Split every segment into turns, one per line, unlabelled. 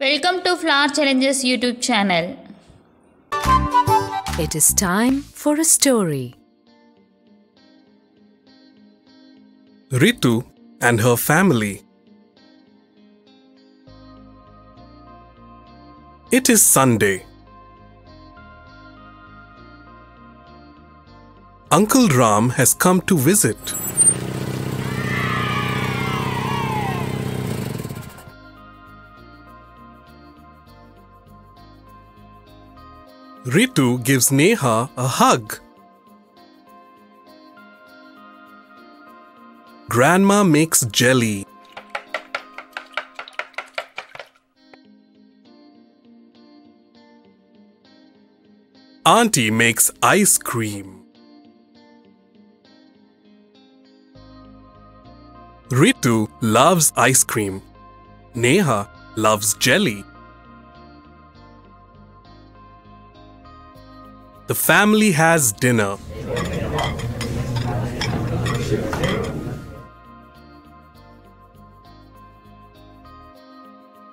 Welcome to Flair Challengers YouTube channel.
It is time for a story.
Ritu and her family. It is Sunday. Uncle Ram has come to visit. Ritu gives Neha a hug. Grandma makes jelly. Auntie makes ice cream. Ritu loves ice cream. Neha loves jelly. The family has dinner.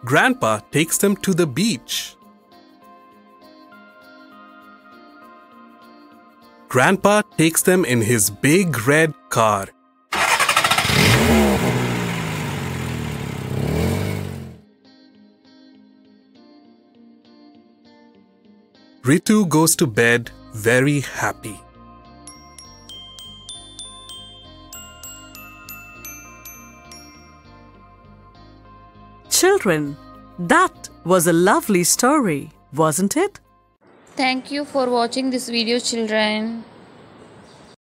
Grandpa takes them to the beach. Grandpa takes them in his big red car. Ritu goes to bed very happy.
Children, that was a lovely story, wasn't it?
Thank you for watching this video children.